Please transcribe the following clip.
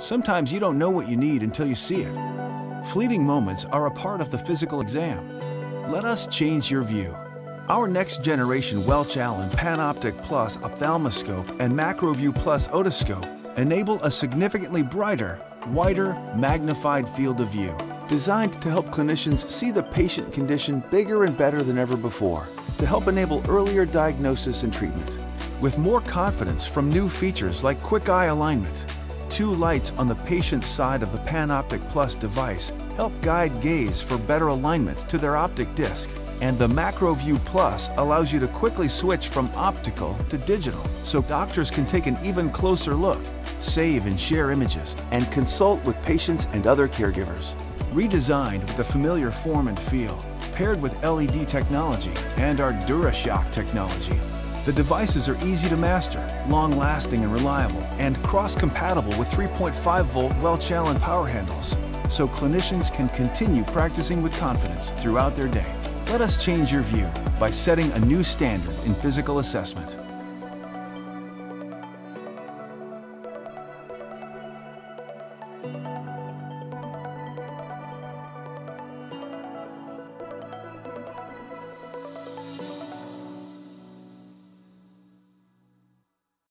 Sometimes you don't know what you need until you see it. Fleeting moments are a part of the physical exam. Let us change your view. Our next generation Welch Allyn PanOptic Plus ophthalmoscope and MacroView Plus otoscope enable a significantly brighter, wider, magnified field of view, designed to help clinicians see the patient condition bigger and better than ever before, to help enable earlier diagnosis and treatment. With more confidence from new features like quick eye alignment, two lights on the patient's side of the PanOptic Plus device help guide gaze for better alignment to their optic disc. And the MacroView Plus allows you to quickly switch from optical to digital, so doctors can take an even closer look, save and share images, and consult with patients and other caregivers. Redesigned with a familiar form and feel, paired with LED technology and our DuraShock technology, the devices are easy to master, long-lasting and reliable, and cross-compatible with 3.5-volt Welch Allyn power handles, so clinicians can continue practicing with confidence throughout their day. Let us change your view by setting a new standard in physical assessment.